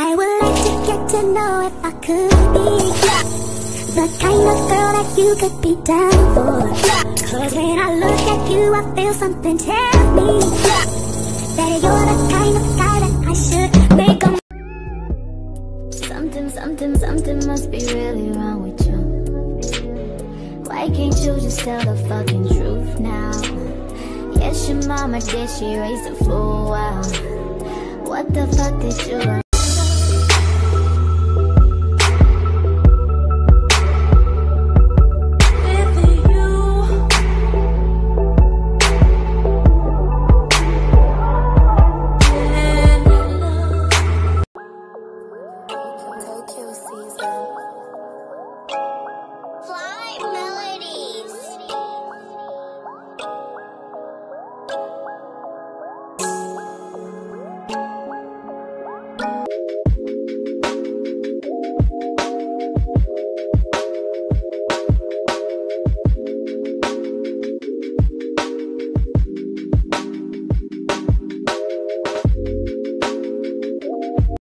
I would like to get to know if I could be the kind of girl that you could be down for. Cause when I look at you, I feel something tell me that you're the kind of guy that I should make a Something, something, something must be really wrong with you. Why can't you just tell the fucking truth now? Yes, your mama did, she raised a fool, wow. What the fuck did you?